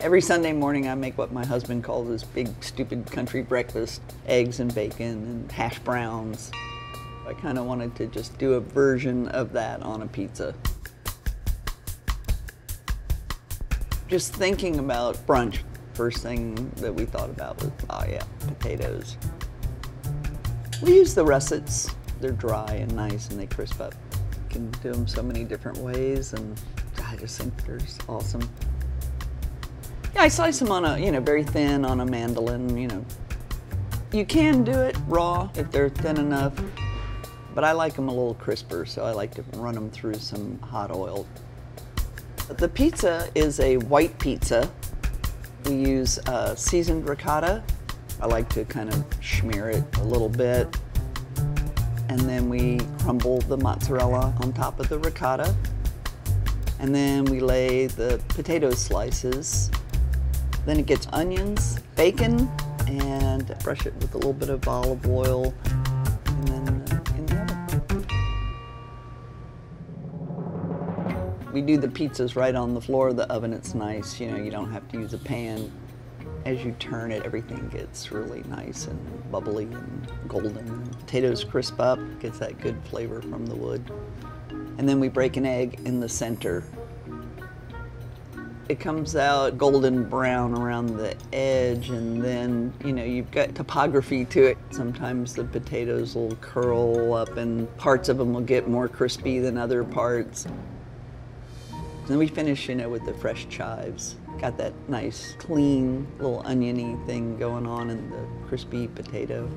Every Sunday morning, I make what my husband calls his big, stupid country breakfast eggs and bacon and hash browns. I kind of wanted to just do a version of that on a pizza. Just thinking about brunch, first thing that we thought about was, oh yeah, potatoes. We use the russets. They're dry and nice and they crisp up. You can do them so many different ways and I just think they're awesome. Yeah, I slice them on a, you know, very thin on a mandolin, you know. You can do it raw if they're thin enough, but I like them a little crisper, so I like to run them through some hot oil. The pizza is a white pizza. We use uh, seasoned ricotta. I like to kind of smear it a little bit. And then we crumble the mozzarella on top of the ricotta. And then we lay the potato slices then it gets onions, bacon, and brush it with a little bit of olive oil, and then uh, in the oven. We do the pizzas right on the floor of the oven. It's nice, you know, you don't have to use a pan. As you turn it, everything gets really nice and bubbly and golden. Potatoes crisp up, gets that good flavor from the wood. And then we break an egg in the center it comes out golden brown around the edge and then you know you've got topography to it. Sometimes the potatoes will curl up and parts of them will get more crispy than other parts. Then we finish you know with the fresh chives. Got that nice clean little oniony thing going on in the crispy potato.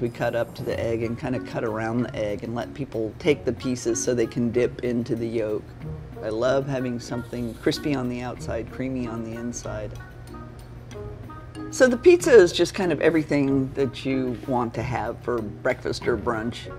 We cut up to the egg and kind of cut around the egg and let people take the pieces so they can dip into the yolk. I love having something crispy on the outside, creamy on the inside. So the pizza is just kind of everything that you want to have for breakfast or brunch.